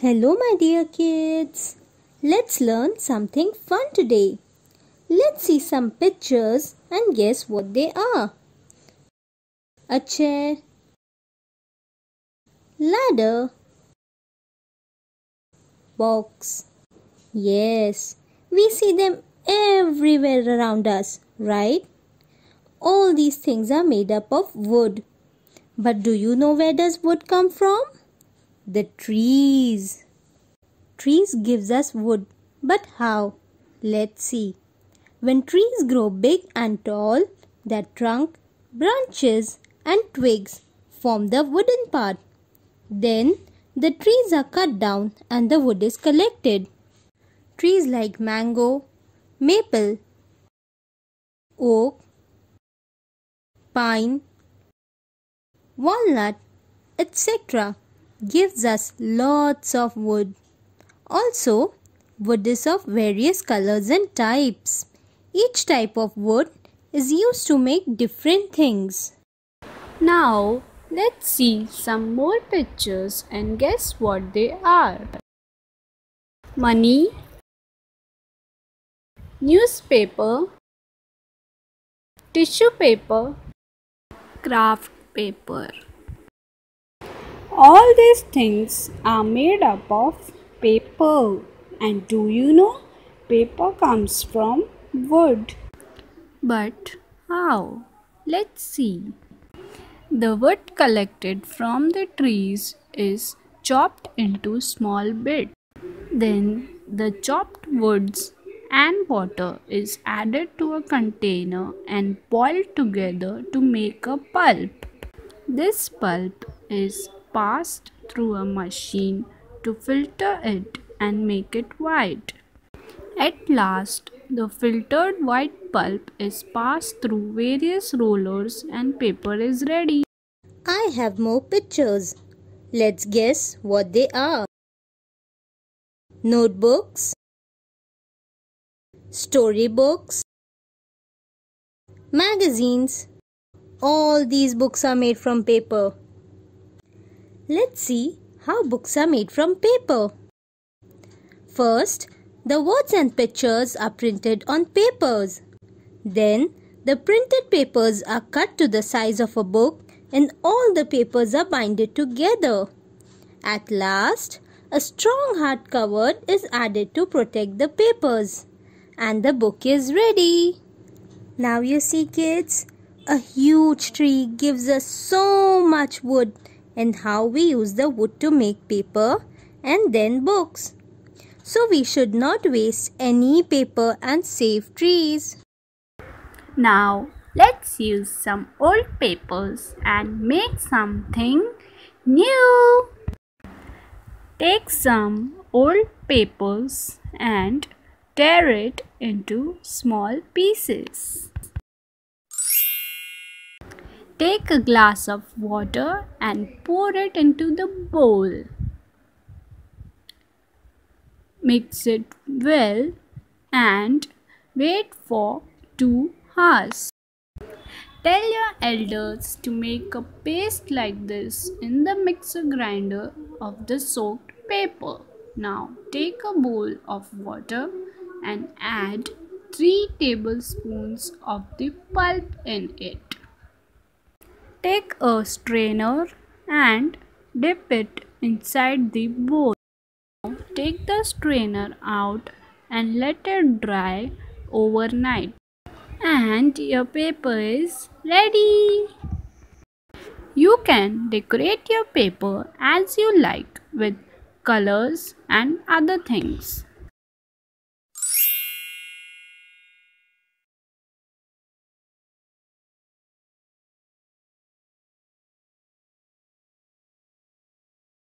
Hello, my dear kids. Let's learn something fun today. Let's see some pictures and guess what they are. A chair, ladder, box. Yes, we see them everywhere around us, right? All these things are made up of wood. But do you know where does wood come from? The trees. Trees gives us wood. But how? Let's see. When trees grow big and tall, their trunk, branches and twigs form the wooden part. Then the trees are cut down and the wood is collected. Trees like mango, maple, oak, pine, walnut, etc gives us lots of wood. Also, wood is of various colors and types. Each type of wood is used to make different things. Now, let's see some more pictures and guess what they are. Money, newspaper, tissue paper, craft paper. All these things are made up of paper. And do you know? Paper comes from wood. But how? Let's see. The wood collected from the trees is chopped into small bits. Then the chopped woods and water is added to a container and boiled together to make a pulp. This pulp is passed through a machine to filter it and make it white. At last, the filtered white pulp is passed through various rollers and paper is ready. I have more pictures. Let's guess what they are. Notebooks, storybooks, magazines. All these books are made from paper. Let's see how books are made from paper. First, the words and pictures are printed on papers. Then, the printed papers are cut to the size of a book and all the papers are binded together. At last, a strong hardcover is added to protect the papers. And the book is ready. Now you see kids, a huge tree gives us so much wood and how we use the wood to make paper and then books. So we should not waste any paper and save trees. Now let's use some old papers and make something new. Take some old papers and tear it into small pieces. Take a glass of water and pour it into the bowl. Mix it well and wait for 2 hours. Tell your elders to make a paste like this in the mixer grinder of the soaked paper. Now take a bowl of water and add 3 tablespoons of the pulp in it. Take a strainer and dip it inside the bowl. Take the strainer out and let it dry overnight. And your paper is ready. You can decorate your paper as you like with colors and other things.